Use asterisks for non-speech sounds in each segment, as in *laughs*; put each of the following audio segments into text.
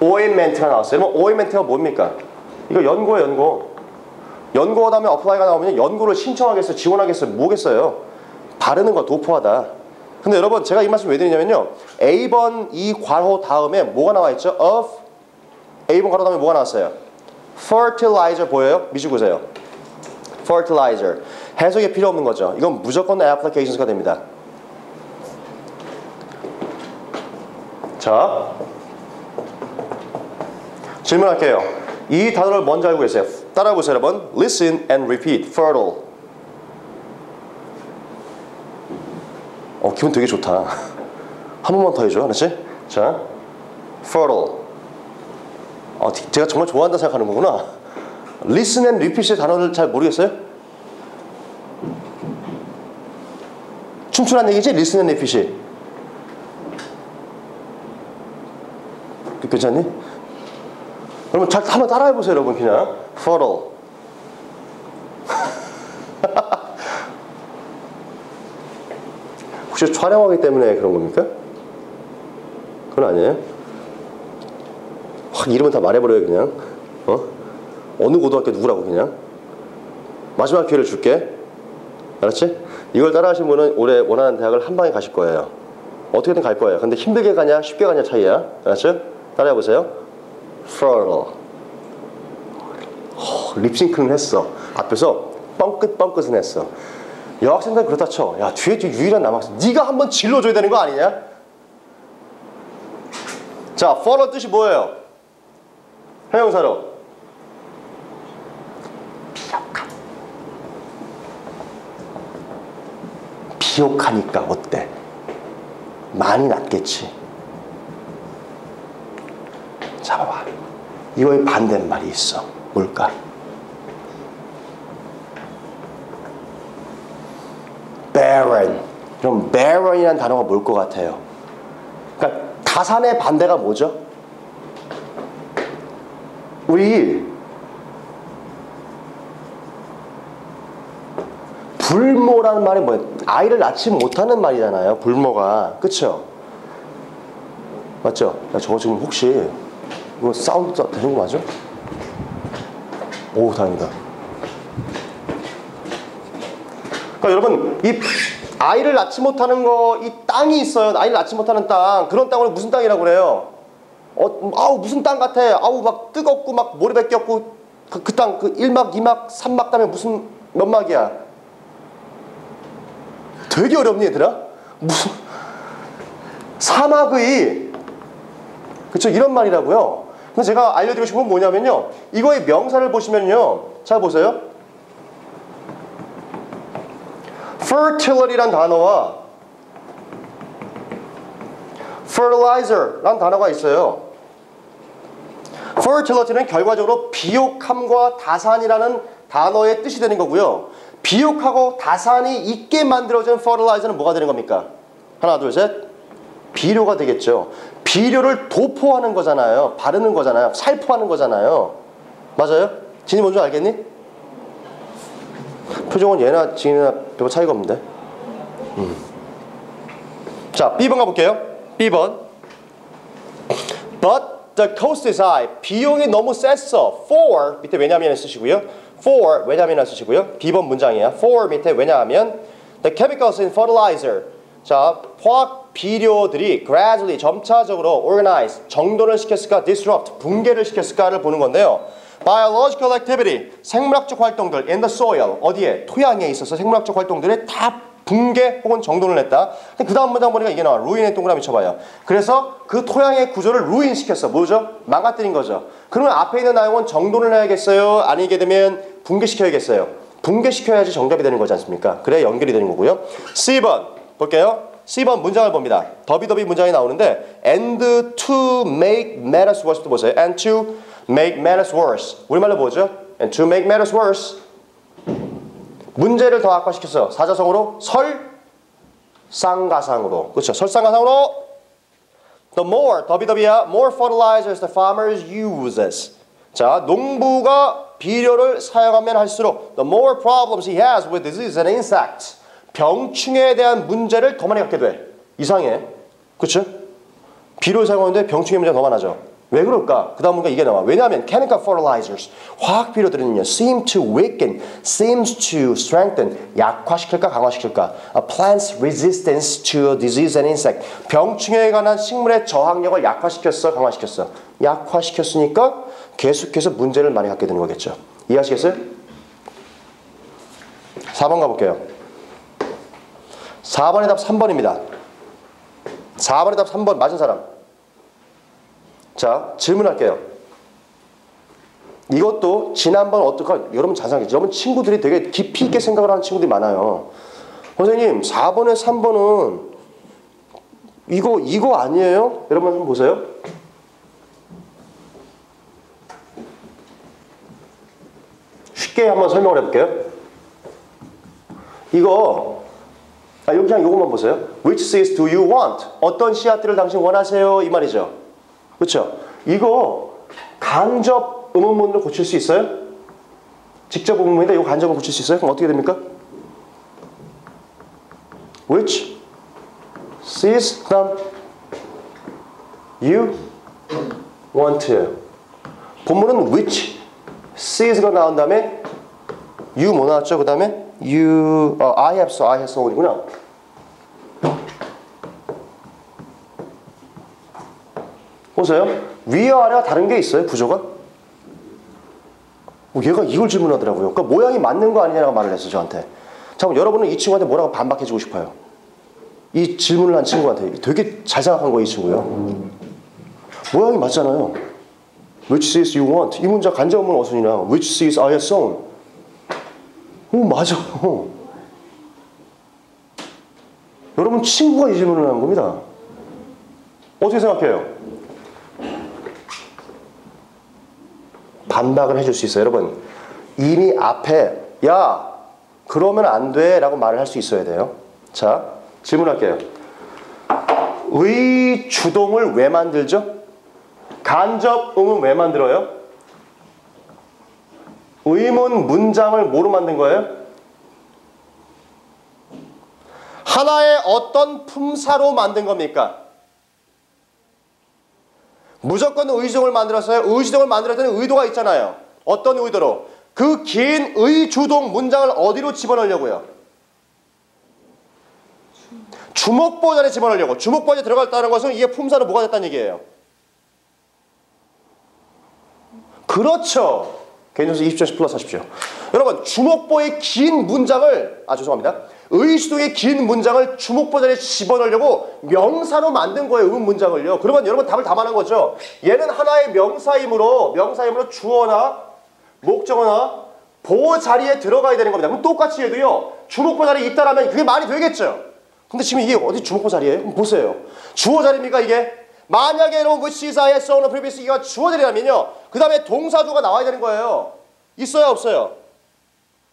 ointment가 나왔어요. 그럼 ointment가 뭡니까? 이거 연고예요, 연고. 연고 다음에 apply가 나오면 연고를 신청하겠어요, 지원하겠어요, 뭐겠어요? 바르는 거 도포하다. 근데 여러분 제가 이 말씀 왜 드리냐면요. A번 이 괄호 다음에 뭐가 나와 있죠? of A번 괄호 다음에 뭐가 나왔어요? fertilizer 보여요? 미주 보세요. fertilizer. 해석이 필요 없는 거죠. 이건 무조건 applications가 됩니다. 자, 질문할게요. 이 단어를 먼저 알고 계세요. 따라해보세요, 여러분. Listen and repeat. Fertile. 어, 기분 되게 좋다. *laughs* 한 번만 더 해줘, 알았지? 자, fertile. 어, 제가 정말 좋아한다 생각하는 거구나. Listen and repeat의 단어를 잘 모르겠어요? 춤추란 얘기지? Listen and repeat이. 괜찮니? 그러면 잘 한번 따라해 보세요, 여러분. 그냥 fertile. *laughs* 혹시 촬영하기 때문에 그런 겁니까? 그건 아니에요. 확 이름은 다 말해버려요, 그냥. 어? 어느 고등학교 누구라고 그냥. 마지막 기회를 줄게. 알았지? 이걸 따라하신 분은 올해 원하는 대학을 한 방에 가실 거예요. 어떻게든 갈 거예요. 근데 힘들게 가냐, 쉽게 가냐 차이야. 알았죠? 따라해 보세요. Fertile. 어, 립싱크는 했어. 앞에서 뻥긋뻥긋은 했어. 여학생들 그렇다 쳐. 야 뒤에 유일한 남학생. 네가 한번 질러줘야 되는 거 아니냐? 자, fertile 뜻이 뭐예요? 형용사로. 비옥한. 비옥하니까 어때? 많이 낫겠지. 잡아봐. 이거의 반대말이 있어. 뭘까? barren. 그럼 barren이라는 단어가 뭘 것 같아요? 그러니까 가산의 반대가 뭐죠? 우리 불모라는 말이 뭐예요? 아이를 낳지 못하는 말이잖아요. 불모가. 그쵸? 맞죠? 야, 저거 지금 혹시 이거 사운드 되는 거 맞아? 오, 다행이다. 그러니까 여러분, 이 아이를 낳지 못하는 거, 이 땅이 있어요. 아이를 낳지 못하는 땅. 그런 땅을 무슨 땅이라고 그래요? 어, 아우, 무슨 땅 같아. 아우, 막 뜨겁고, 막 모래 벗겼고, 그, 그 땅, 그 1막, 2막, 3막 다음에 무슨 몇 막이야? 되게 어렵니, 얘들아? 무슨, 사막의, 그쵸, 이런 말이라고요. 그래서 제가 알려드리고 싶은 건 뭐냐면요. 이거의 명사를 보시면요. 잘 보세요. fertility란 단어와 fertilizer란 단어가 있어요. fertility는 결과적으로 비옥함과 다산이라는 단어의 뜻이 되는 거고요. 비옥하고 다산이 있게 만들어진 fertilizer는 뭐가 되는 겁니까? 하나, 둘, 셋. 비료가 되겠죠. 비료를 도포하는 거잖아요. 바르는 거잖아요. 살포하는 거잖아요. 맞아요? 진이 뭔지 알겠니? 표정은 얘나 진이나 별 차이가 없는데. 음. 자, B번 가볼게요. B번. But the cost is high. 비용이 너무 셌어. For 밑에 왜냐하면 쓰시고요. For 왜냐하면 쓰시고요. B번 문장이에요. For 밑에 왜냐하면 the chemicals in fertilizer. 자, 화학 비료들이 gradually 점차적으로 organize 정돈을 시켰을까, disrupt 붕괴를 시켰을까를 보는 건데요. biological activity 생물학적 활동들 in the soil 어디에 토양에 있어서 생물학적 활동들이 다 붕괴 혹은 정돈을 했다. 그 다음 문장 보니까 이게 나와. 루인의 동그라미 쳐봐요. 그래서 그 토양의 구조를 루인시켰어. 뭐죠? 망가뜨린 거죠. 그러면 앞에 있는 내용은 정돈을 해야겠어요? 아니게 되면 붕괴시켜야겠어요? 붕괴시켜야지 정답이 되는 거지 않습니까? 그래야 연결이 되는 거고요. C번 볼게요. C번 문장을 봅니다. 더비더비 문장이 나오는데 and to make matters worse도 보세요. and to make matters worse. 우리말로 뭐죠? and to make matters worse. 문제를 더 악화시켰어요. 사자성어로 설상가상으로. 그렇죠. 설상가상으로 the more, 더비더비야, more fertilizers the farmers uses. 자, 농부가 비료를 사용하면 할수록 the more problems he has with disease and insects. 병충해에 대한 문제를 더 많이 갖게 돼. 이상해. 그렇죠? 비료를 사용하는데 병충해 문제가 더 많아져. 왜 그럴까? 그 다음 문가 이게 나와. 왜냐하면 chemical fertilizers, 화학 비료들은요, seem to weaken, seems to strengthen, 약화시킬까 강화시킬까? A plant's resistance to disease and insect. 병충해에 관한 식물의 저항력을 약화시켰어, 강화시켰어? 약화시켰으니까 계속해서 문제를 많이 갖게 되는 거겠죠. 이해하시겠어요? 4번 가볼게요. 4번의 답 3번입니다. 4번의 답 3번 맞은 사람. 자, 질문할게요. 이것도 지난번 어떡할 여러분 잘 생각해. 여러분 친구들이 되게 깊이 있게 생각을 하는 친구들이 많아요. 선생님, 4번에 3번은 이거 이거 아니에요? 여러분 한번 보세요. 쉽게 한번 설명을 해볼게요. 이거 아, 여기 그냥 이것만 보세요. Which seeds do you want? 어떤 씨앗들을 당신 원하세요? 이 말이죠. 그렇죠? 이거 간접 의문문으로 고칠 수 있어요? 직접 의문문인데 이거 간접으로 고칠 수 있어요? 그럼 어떻게 됩니까? Which sees them you want 본문은 which sees가 나온 다음에 you 뭐 나왔죠? 그 다음에 you 어, I have so I have so이구나 보세요. 위와 아래가 다른 게 있어요, 구조가? 어, 얘가 이걸 질문하더라고요. 그러니까 모양이 맞는 거 아니냐고 말을 했어, 저한테. 잠깐 여러분은 이 친구한테 뭐라고 반박해주고 싶어요. 이 질문을 한 친구한테 되게 잘 생각한 거예요, 이 친구요. 모양이 맞잖아요. Which seeds you want? 이 문장 간접문 어순이나 Which seeds I have sown? 오, 맞아. 여러분 친구가 이 질문을 하는 겁니다. 어떻게 생각해요? 반박을 해줄 수 있어요. 여러분 이미 앞에 야 그러면 안 돼 라고 말을 할 수 있어야 돼요. 자 질문할게요. 의 주동을 왜 만들죠? 간접 음은 왜 만들어요? 의문 문장을 뭐로 만든 거예요? 하나의 어떤 품사로 만든 겁니까? 무조건 의주동을 만들었어요. 의주동을 만들었 때는 의도가 있잖아요. 어떤 의도로? 그 긴 의주동 문장을 어디로 집어넣으려고요? 주목보전에 집어넣으려고. 주목보전에 들어갔다는 것은 이게 품사로 뭐가 됐다는 얘기예요. 그렇죠. 개인정서 20점씩 플러스 하십시오. 여러분 주목보의 긴 문장을 아 죄송합니다. 의수동의 긴 문장을 주목보전에 집어넣으려고 명사로 만든 거예요. 음 문장을요. 그러면 여러분 답을 다 말한 거죠. 얘는 하나의 명사이므로 명사이므로 주어나 목적어나 보호 자리에 들어가야 되는 겁니다. 그럼 똑같이 해도요. 주목보 자리에 있다라면 그게 말이 되겠죠. 근데 지금 이게 어디 주목보 자리예요? 보세요. 주어 자리입니까 이게? 만약에 o n a previous 이가 주어 자리라면요. 그 다음에 동사주가 나와야 되는 거예요. 있어요 없어요?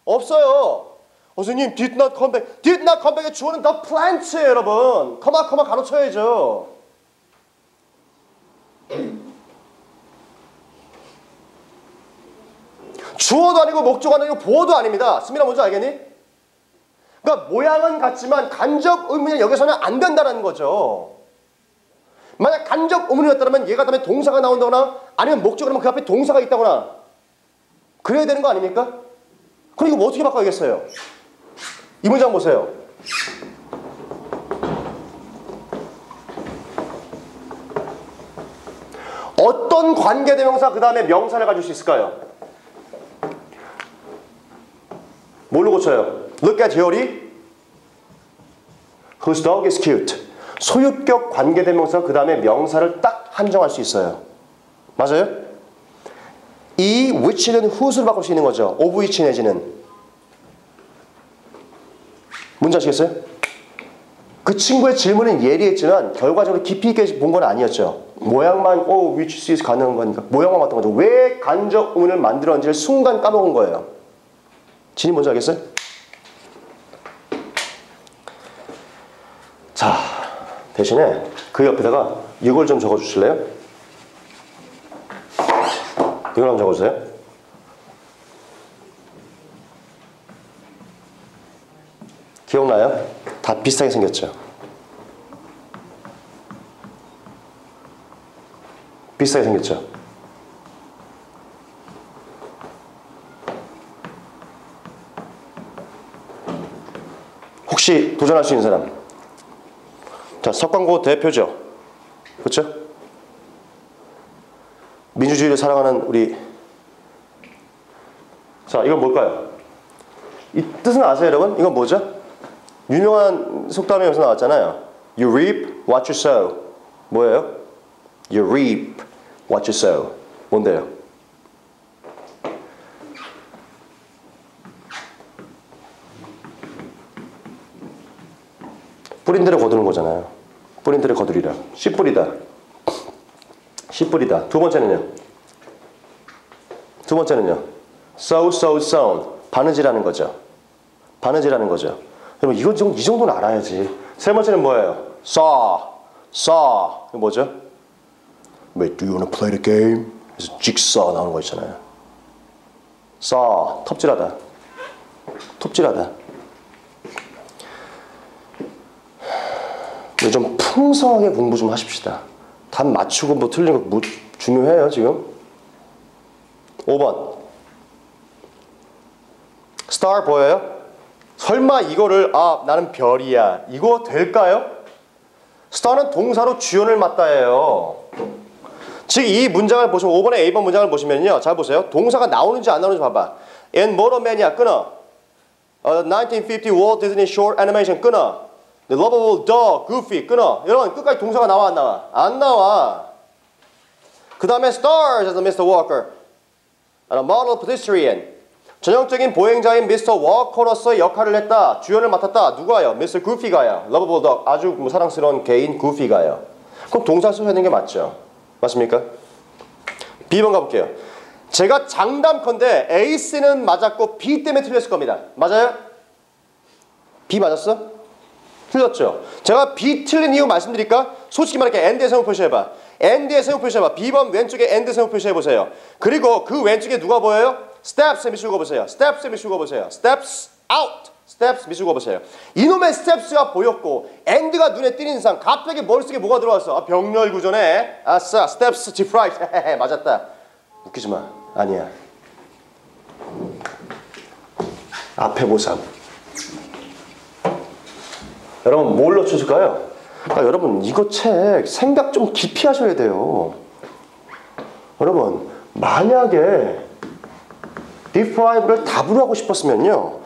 없어요. 선생님 did not come back. did not come back의 주어는 the plant예요 여러분. 커마 커마 가로쳐야죠. 주어도 아니고 목적어 아니고 보어도 아닙니다. 스미나 뭔지 알겠니? 그러니까 모양은 같지만 간접 의미는 여기서는 안 된다는 거죠. 만약 간접 의문이었다면 얘가 다음에 동사가 나온다거나 아니면 목적어라면 그 앞에 동사가 있다거나 그래야 되는 거 아닙니까? 그럼 이거 뭐 어떻게 바꿔야겠어요? 이 문장 보세요. 어떤 관계대명사 그 다음에 명사를 가질 수 있을까요? 뭘로 고쳐요? Look at Hiori. Whose dog is cute. 소유격 관계대명사 그 다음에 명사를 딱 한정할 수 있어요. 맞아요? 이 which는 whose로 바꿀 수 있는 거죠. of which 내지는. 문제 아시겠어요? 그 친구의 질문은 예리했지만 결과적으로 깊이 있게 본 건 아니었죠. 모양만 어 which sees 가능한 거니까 모양만 봤던 거죠. 왜 간접 의문을 만들었는지를 순간 까먹은 거예요. 진이 뭔지 알겠어요? 자 대신에 그 옆에다가 이걸 좀 적어주실래요? 이걸 한번 적어주세요. 기억나요? 다 비슷하게 생겼죠? 비슷하게 생겼죠. 혹시 도전할 수 있는 사람? 자, 석광고 대표죠. 그렇죠? 민주주의를 사랑하는 우리 자, 이건 뭘까요? 이 뜻은 아세요, 여러분? 이건 뭐죠? 유명한 속담이 여기서 나왔잖아요. You reap what you sow. 뭐예요? You reap what you sow. 뭔데요? 뿌린 대로 거두는 거잖아요. 뿌린 대로 거두리라. 씨 뿌리다. 씨 뿌리다. 두 번째는요. 두 번째는요. sow, sow, sown. 바느질하는 거죠. 바느질하는 거죠. 여러분 이건 좀, 이 정도는 알아야지. 세 번째는 뭐예요? saw, saw. 이거 뭐죠? Wait, do you wanna play the game? 그래서 jigsaw 나오는 거 있잖아요. saw, 톱질하다. 톱질하다. 좀 풍성하게 공부 좀 하십시다. 답 맞추고 뭐 틀린 거 뭐 중요해요 지금? 5번 스타 보여요? 설마 이거를 아 나는 별이야 이거 될까요? 스타는 동사로 주연을 맡다예요. 즉 이 문장을 보시면 5번의 A번 문장을 보시면요. 잘 보세요. 동사가 나오는지 안 나오는지 봐봐. In Motormania 끊어. Uh, 1950 Walt Disney Short Animation 끊어. The Lovable Dog, Goofy 끊어. 여러분 끝까지 동사가 나와 안 나와? 안 나와. 그 다음에 Stars as Mr. Walker. And a model pedestrian. 전형적인 보행자인 미스터 워커로서의 역할을 했다. 주연을 맡았다. 누가요? 미스터 구피가요. lovable dog. 아주 뭐 사랑스러운 개인 구피가요. 그럼 동사 써야 되는 게 맞죠? 맞습니까? B번 가볼게요. 제가 장담컨대 A씨는 맞았고 B 때문에 틀렸을 겁니다. 맞아요? B 맞았어? 틀렸죠? 제가 B 틀린 이유 말씀드릴까? 솔직히 말할게 and에 세모 표시해봐. and에 세모 표시해봐. B번 왼쪽에 and 세모 표시해보세요. 그리고 그 왼쪽에 누가 보여요? steps 밑줄 그어 보세요. steps 밑줄 그어 보세요. steps out. steps 밑줄 그어 보세요. 이놈의 steps가 보였고 and가 눈에 띄는 이상 갑자기 머릿속에 뭐가 들어왔어? 아, 병렬 구조네. 아싸 to right. 맞았다. 웃기지 마. 아니야. 앞에 보삼. 여러분 뭘 놓쳐줄까요? 아, 여러분 이거 책 생각 좀 깊이 하셔야 돼요. 여러분 만약에 deprive를 답으로 하고 싶었으면요.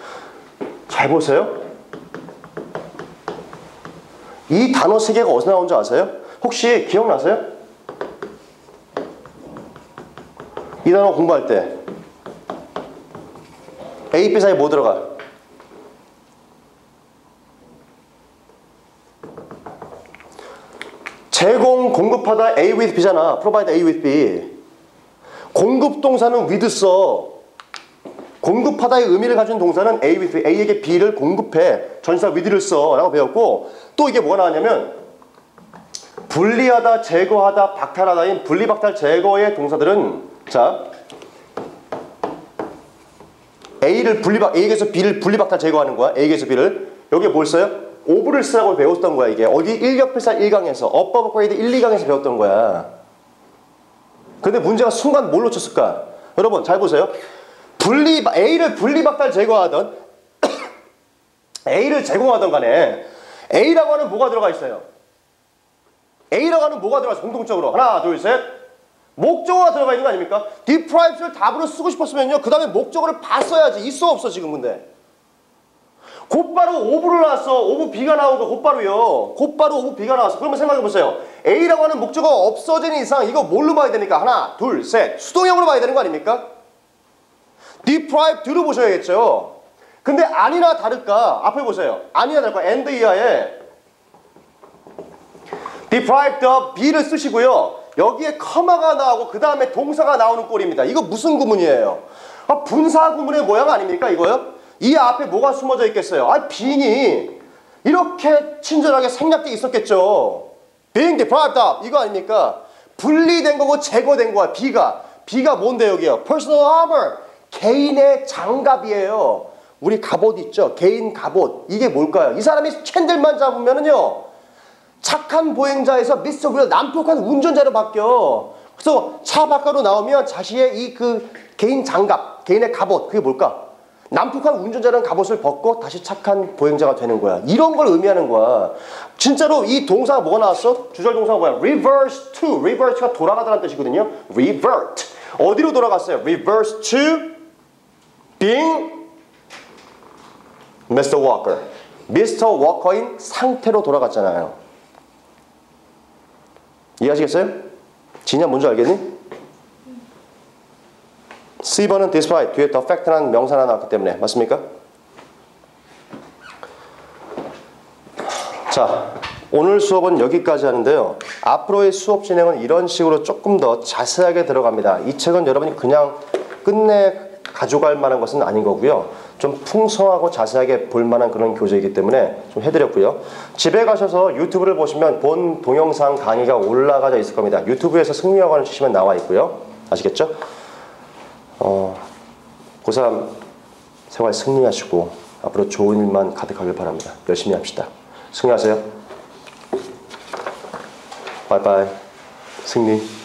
잘 보세요. 이 단어 세 개가 어디서 나온지 아세요? 혹시 기억나세요? 이 단어 공부할 때 A, B 사이에 뭐 들어가? 제공, 공급하다 A with B잖아. provide A with B. 공급 동사는 with 써. 공급하다의 의미를 가진 동사는 A with B. A에게 B를 공급해. 전사 with를 써. 라고 배웠고 또 이게 뭐가 나왔냐면 분리하다, 제거하다, 박탈하다인 분리박탈 제거의 동사들은 자 A를 분리박 A에게서 B를 분리박탈 제거하는 거야. A에게서 B를 여기에 뭘 써요? of를 쓰라고 배웠던 거야 이게. 어디 1격필살 1강에서 어법 업그레이드 1, 2강에서 배웠던 거야. 근데 문제가 순간 뭘 놓쳤을까? 여러분 잘 보세요. 분리 A를 분리박탈 제거하던 *coughs* A를 제공하던 간에 A라고 하는 뭐가 들어가 있어요? A라고 하는 뭐가 들어가 있어 공통적으로? 하나 둘셋. 목적어가 들어가 있는 거 아닙니까? Deprive를 답으로 쓰고 싶었으면요. 그 다음에 목적어를 봤어야지. 있어 없어 지금 근데 곧바로 of를 나왔어. of B가 나오고 곧바로요. 곧바로 of B가 나왔어. 그러면 생각해보세요. A라고 하는 목적어가 없어진 이상 이거 뭘로 봐야 되니까? 하나, 둘, 셋. 수동형으로 봐야 되는 거 아닙니까? deprived로 보셔야겠죠. 근데 아니나 다를까? 앞에 보세요. 아니나 다를까? and 이하에 deprived of B를 쓰시고요. 여기에 커마가 나오고 그 다음에 동사가 나오는 꼴입니다. 이거 무슨 구문이에요? 아, 분사 구문의 모양 아닙니까? 이거요? 이 앞에 뭐가 숨어져 있겠어요? 아, 빈이 이렇게 친절하게 생략돼 있었겠죠. being deprived of 이거 아닙니까? 분리된 거고 제거된 거야. B가. B가 뭔데 여기요? personal armor. 개인의 장갑이에요. 우리 갑옷 있죠? 개인 갑옷. 이게 뭘까요? 이 사람이 캔들만 잡으면은요. 착한 보행자에서 미스터 윌 난폭한 운전자로 바뀌어. 그래서 차 밖으로 나오면 자신의 이 그 개인 장갑, 개인의 갑옷, 그게 뭘까? 남북한 운전자는 갑옷을 벗고 다시 착한 보행자가 되는 거야. 이런 걸 의미하는 거야. 진짜로 이 동사가 뭐가 나왔어? 주절 동사가 뭐야? reverse to. reverse가 돌아가다는 뜻이거든요. revert. 어디로 돌아갔어요? reverse to being Mr. Walker. Mr. Walker인 상태로 돌아갔잖아요. 이해하시겠어요? 진야 뭔지 알겠니? C번은 despite 뒤에 더 fact라는 명사 하나 나왔기 때문에. 맞습니까? 자 오늘 수업은 여기까지 하는데요. 앞으로의 수업 진행은 이런 식으로 조금 더 자세하게 들어갑니다. 이 책은 여러분이 그냥 끝내 가져갈 만한 것은 아닌 거고요. 좀 풍성하고 자세하게 볼 만한 그런 교재이기 때문에 좀 해드렸고요. 집에 가셔서 유튜브를 보시면 본 동영상 강의가 올라가져 있을 겁니다. 유튜브에서 승리학원을 치시면 나와 있고요. 아시겠죠? 어, 고3 생활 승리하시고 앞으로 좋은 일만 가득하길 바랍니다. 열심히 합시다. 승리하세요. 바이바이. 승리.